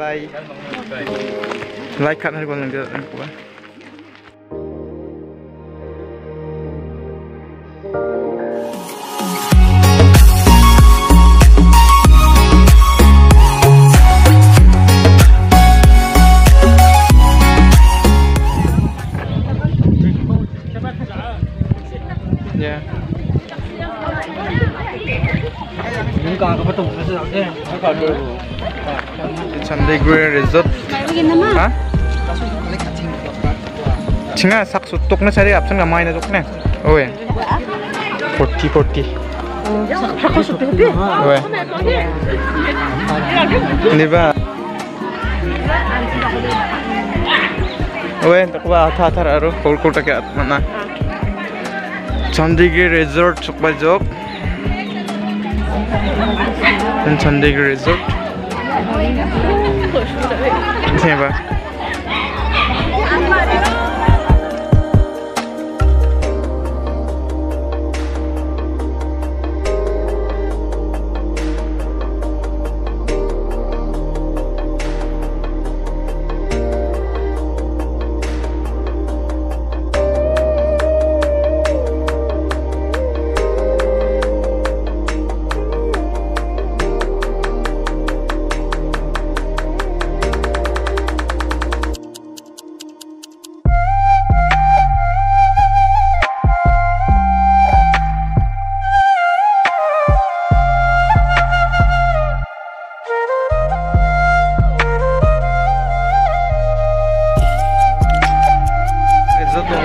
bye like kat harga nang dia aku Yeah. Chandigarh Resort. Hả? Chính là sắc sụt tục nó Sunday Green Resort. Chinga sak sutuk na sari apsan gamay na tukne. Oye. 40 40. Sak sutuk na. Takwa atha atha aro kol kol takya atma na. Resort sukba jok. Chandigir Resort. 我们已经的，吧。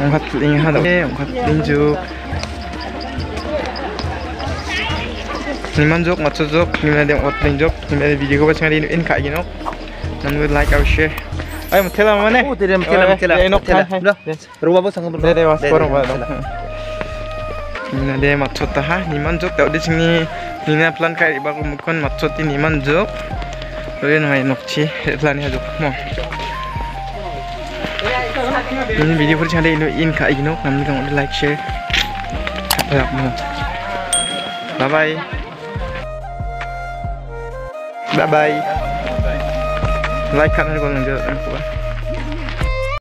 ongkat teling hadap ongkat teling juk niman juk matso juk nimana dem ongkat teling juk nimana video ko bacang din in kai ginok namu like our share ayo mutela mana oh tidak mutela mutela mutela bro rumah bos sangat bro deh deh was korong bro nimana dem niman juk tau di sini nimana plan kai riba kumukon matso ti niman juk Lalu ini nokci, lalu ini hajuk mau. Ini video pun cakap ini in kak Ino, nampak kamu di like share. Terima kasih. Bye bye. Bye bye. Like kan ada kau nampak.